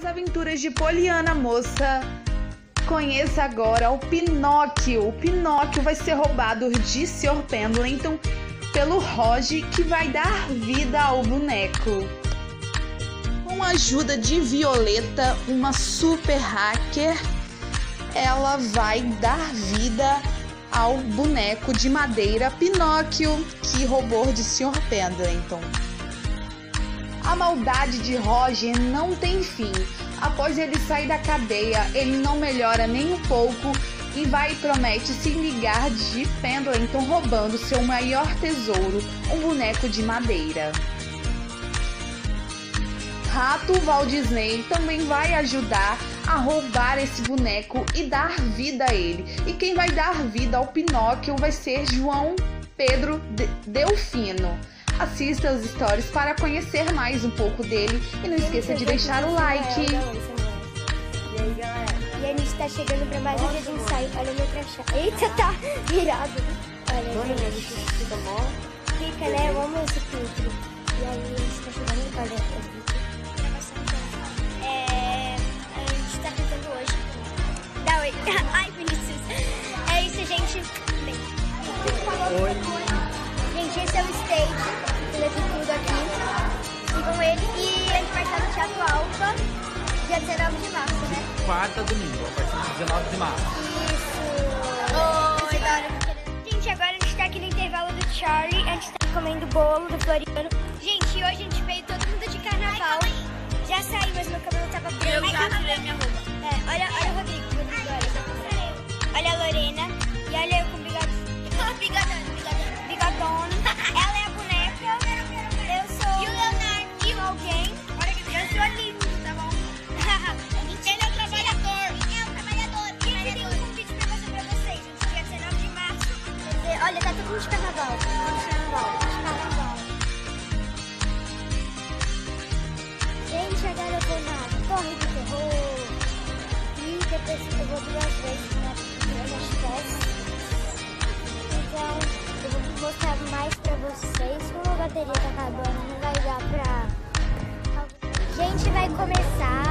As aventuras de Poliana Moça. Conheça agora o Pinóquio. O Pinóquio vai ser roubado de Sr. Pendleton pelo Roger, que vai dar vida ao boneco. Com a ajuda de Violeta, uma super hacker, ela vai dar vida ao boneco de madeira Pinóquio, que roubou de Sr. Pendleton. A maldade de Roger não tem fim. Após ele sair da cadeia, ele não melhora nem um pouco e vai e promete se ligar de Pendleton roubando seu maior tesouro, um boneco de madeira. Rato Walt Disney também vai ajudar a roubar esse boneco e dar vida a ele. E quem vai dar vida ao Pinóquio vai ser João Pedro Delfino. Assista as stories para conhecer mais um pouco dele e não esqueça de deixar o like. E aí, galera? E a gente tá chegando pra mais um dia de ensaio. Olha o meu crachá. Eita, tá virado. Olha, Olha, gente. a gente fica mó. Fica, né? Eu amo esse filtro. E aí, a gente tá chegando. Olha, é... A gente tá cantando hoje. Dá oi. Ai, Vinícius. É isso, gente. Bem. Oi. Gente, esse é o stage. Tem tudo aqui. Sigam ele. E a gente vai estar no Teatro Alfa, dia 19 de março, né? Quarta domingo, a partir de 19 de março. Isso. Oi, Dora. Gente, agora a gente tá aqui no intervalo do Charlie. A gente tá comendo bolo do Floriano. Gente, hoje a gente veio todo mundo de carnaval. Já saí, mas meu cabelo tava branco. Eu já tirei minha de carnaval. Carnaval. Carnaval. Gente, agora eu vou na Torre do Terror. E depois eu vou vezes na festas. Então, eu vou mostrar mais pra vocês. Como a bateria tá acabando, não vai dar pra... Gente, vai começar